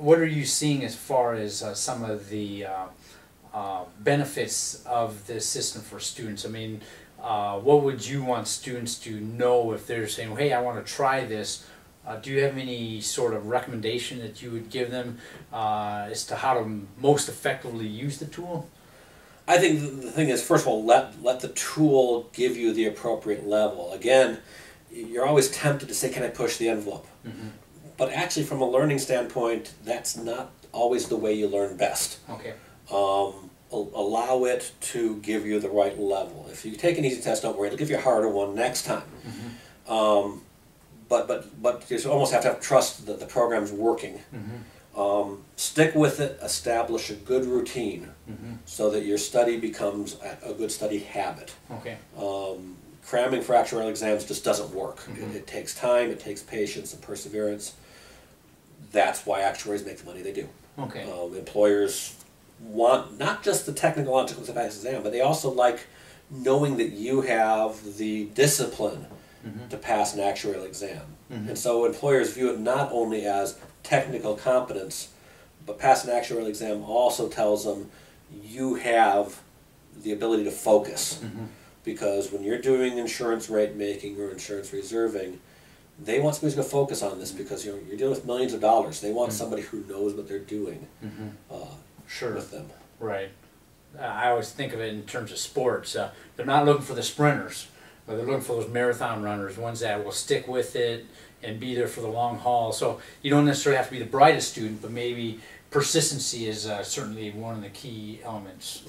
what are you seeing as far as uh, some of the uh, uh, benefits of this system for students? I mean, uh, what would you want students to know if they're saying, "Hey, I want to try this"? Uh, do you have any sort of recommendation that you would give them uh, as to how to most effectively use the tool? I think the- the thing is, first of all, let let the tool give you the appropriate level. Again, you're always tempted to say, "Can I push the envelope?" But actually, from a learning standpoint, that's not always the way you learn best. Okay. Um, allow it to give you the right level. If you take an easy test, don't worry; it'll give you a harder one next time. Um, but but but you almost have to have trust that the program's working. Um, stick with it. Establish a good routine so that your study becomes a, a good study habit. Okay. Um, cramming for actuarial exams just doesn't work. It, mm-hmm. it takes time. It takes patience and perseverance. That's why actuaries make the money they do. Okay. Um, employers want not just the technical logical exam, but they also like knowing that you have the discipline mm-hmm. to pass an actuarial exam. Mm-hmm. And so employers view it not only as technical competence, but pass an actuarial exam also tells them you have the ability to focus. Because when you're doing insurance rate making or insurance reserving, they want somebody who's going to focus on this because you're, you're dealing with millions of dollars. They want somebody who knows what they're doing uh, Sure. with them. Right. Uh, I always think of it in terms of sports. Uh, they're not looking for the sprinters, but they're looking for those marathon runners, ones that will stick with it and be there for the long haul. So you don't necessarily have to be the brightest student, but maybe persistency is uh, certainly one of the key elements.